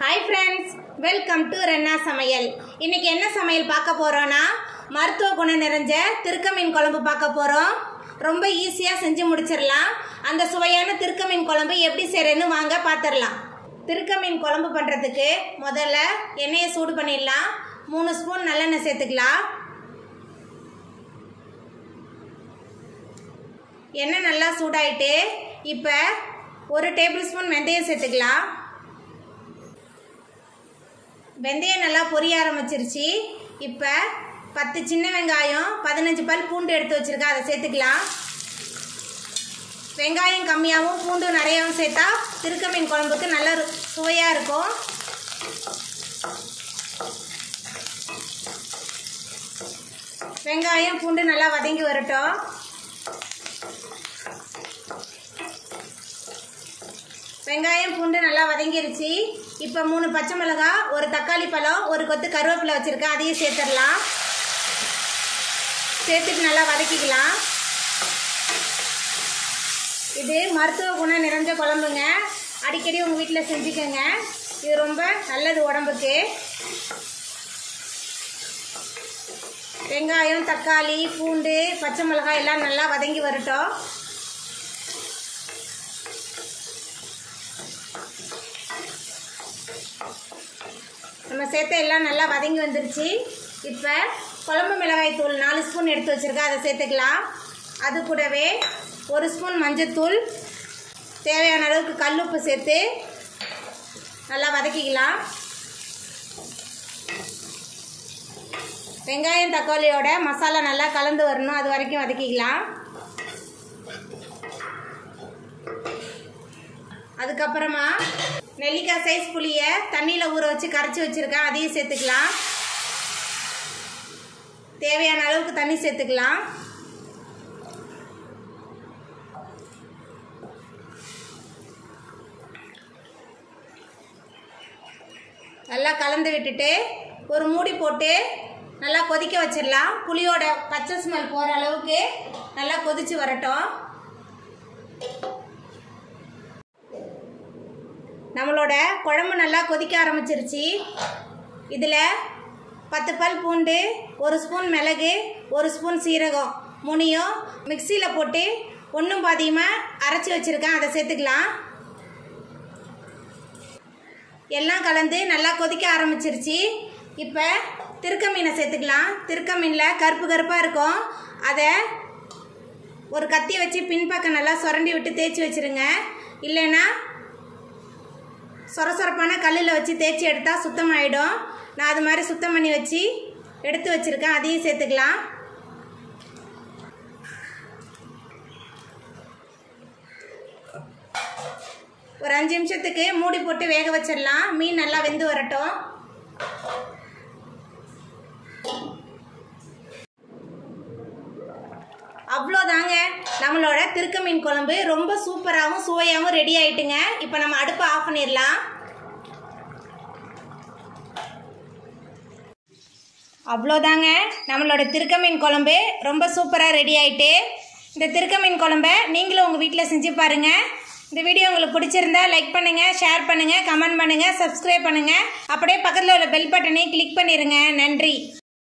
Hi friends welcome to Renna சமையல் இன்னைக்கு என்ன சமையல் பார்க்க போகிறோன்னா மருத்துவ குணம் நிறைஞ்ச திருக்க மீன் குழம்பு பார்க்க போகிறோம் ரொம்ப ஈஸியாக செஞ்சு முடிச்சிடலாம். அந்த சுவையான திருக்க மீன் குழம்பு எப்படி செய்கிறேன்னு வாங்க பார்த்துடலாம் திருக்க மீன் குழம்பு பண்ணுறதுக்கு முதல்ல எண்ணெயை சூடு பண்ணிடலாம். மூணு ஸ்பூன் நல்லெண்ணெய் சேர்த்துக்கலாம். எண்ணெய் நல்லா சூடாயிட்டு இப்போ ஒரு டேபிள் ஸ்பூன் வெந்தயம் சேர்த்துக்கலாம். வெந்தயம் நல்லா பொரிய ஆரம்பிச்சிருச்சு. இப்போ பத்து சின்ன வெங்காயம் பதினஞ்சு பல் பூண்டு எடுத்து வச்சுருக்கேன். அதை சேர்த்துக்கலாம். வெங்காயம் கம்மியாகவும் பூண்டு நிறையாவும் சேர்த்தா திருக்க மீன் குழம்புக்கு நல்ல சுவையாக இருக்கும். வெங்காயம் பூண்டு நல்லா வதங்கி வரட்டும். வெங்காயம் பூண்டு நல்லா வதங்கிருச்சு. இப்போ மூணு பச்சை மிளகா ஒரு தக்காளி பழம் ஒரு கொத்து கருவேப்பிலை வச்சுருக்கேன். அதையும் சேர்த்துடலாம். சேர்த்துட்டு நல்லா வதக்கிக்கலாம். இது மருத்துவ குணம் நிறைஞ்ச குழம்புங்க. அடிக்கடி உங்கள் வீட்டில் செஞ்சுக்கோங்க. இது ரொம்ப நல்லது உடம்புக்கு. வெங்காயம் தக்காளி பூண்டு பச்சை மிளகாய் எல்லாம் நல்லா வதங்கி வரட்டும். நம்ம சேர்த்த எல்லாம் நல்லா வதங்கி வந்துருச்சு. இப்போ குழம்பு மிளகாய் தூள் நாலு ஸ்பூன் எடுத்து வச்சுருக்கேன். அதை சேர்த்துக்கலாம். அது கூடவே ஒரு ஸ்பூன் மஞ்சத்தூள் தேவையான அளவுக்கு கல்லுப்பு சேர்த்து நல்லா வதக்கிக்கலாம். வெங்காயம் தக்காளியோட மசாலா நல்லா கலந்து வரணும். அது வரைக்கும் வதக்கிக்கலாம். அதுக்கப்புறமா நெல்லிக்காய் சைஸ் புளியை தண்ணியில் ஊற வச்சு கரைச்சி வச்சுருக்கேன். அதையும் சேர்த்துக்கலாம். தேவையான அளவுக்கு தண்ணி சேர்த்துக்கலாம். நல்லா கலந்து விட்டுட்டு ஒரு மூடி போட்டு நல்லா கொதிக்க வச்சிடலாம். புளியோட பச்சை ஸ்மெல் போகிற அளவுக்கு நல்லா கொதித்து வரட்டும். நம்மளோட குழம்பு நல்லா கொதிக்க ஆரம்பிச்சிருச்சு. இதில் பத்து பல் பூண்டு ஒரு ஸ்பூன் மிளகு ஒரு ஸ்பூன் சீரகம் மூணையும் மிக்சியில் போட்டு ஒன்றும் பாதியமாக அரைச்சி வச்சுருக்கேன். அதை சேர்த்துக்கலாம். எல்லாம் கலந்து நல்லா கொதிக்க ஆரம்பிச்சிருச்சு. இப்போ திருக்க மீனை சேர்த்துக்கலாம். திருக்க மீனில் கருப்பு கருப்பாக இருக்கும். அதை ஒரு கத்தி வச்சு பின்பக்கம் நல்லா சுரண்டி விட்டு தேய்ச்சி வச்சுருங்க. இல்லைன்னா சொரசொரப்பான கல்லில் வச்சு தேய்ச்சி எடுத்தால் சுத்தமாயிடும். நான் அது மாதிரி சுத்தம் பண்ணி வச்சு எடுத்து வச்சுருக்கேன். அதையும் சேர்த்துக்கலாம். ஒரு அஞ்சு நிமிஷத்துக்கு மூடி போட்டு வேக வச்சிடலாம். மீன் நல்லா வெந்து வரட்டும். அவ்வளோதாங்க. நம்மளோட திருக்க மீன் குழம்பு ரொம்ப சூப்பராகவும் சுவையாகவும் ரெடி ஆகிட்டுங்க இப்போ நம்ம அடுப்பை ஆஃப் பண்ணிடலாம். அவ்வளோதாங்க. நம்மளோட திருக்க மீன் குழம்பு ரொம்ப சூப்பராக ரெடி ஆயிட்டு. இந்த திருக்க மீன் குழம்ப நீங்களும் உங்கள் வீட்டில் செஞ்சு பாருங்கள் இந்த வீடியோ உங்களுக்கு பிடிச்சிருந்தா லைக் பண்ணுங்கள் ஷேர் பண்ணுங்கள் கமெண்ட் பண்ணுங்கள் சப்ஸ்கிரைப் பண்ணுங்கள் அப்படியே பக்கத்தில் உள்ள பெல் பட்டனையும் கிளிக் பண்ணிடுங்க நன்றி.